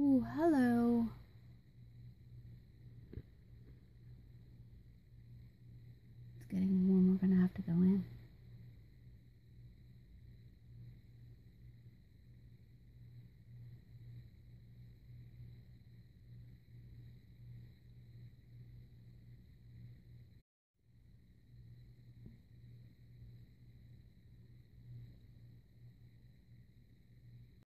Ooh, hello. It's getting